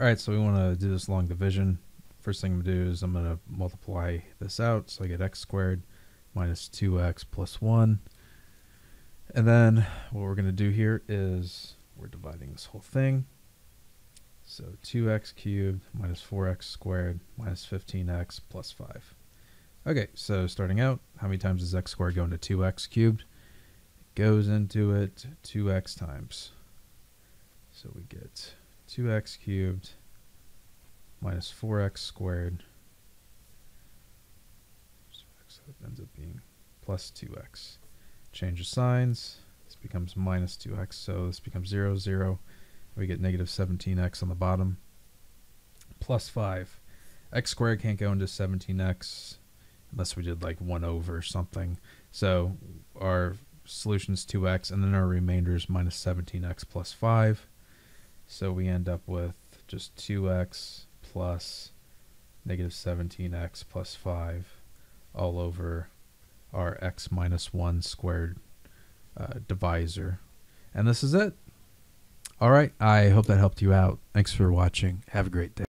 All right, so we want to do this long division. First thing I'm going to do is I'm going to multiply this out. So I get x squared minus 2x plus 1. And then what we're going to do here is we're dividing this whole thing. So 2x cubed minus 4x squared minus 15x plus 5. Okay, so starting out, how many times does x squared go into 2x cubed? It goes into it 2x times. So we get 2x cubed minus 4x squared. So it ends up being plus 2x. Change the signs. This becomes minus 2x, so this becomes 0, 0. We get negative 17x on the bottom. Plus 5. x squared can't go into 17x unless we did like 1 over something. So our solution is 2x, and then our remainder is minus 17x plus 5. So we end up with just 2x plus negative 17x plus 5 all over our x minus 1 squared uh, divisor. And this is it. All right. I hope that helped you out. Thanks for watching. Have a great day.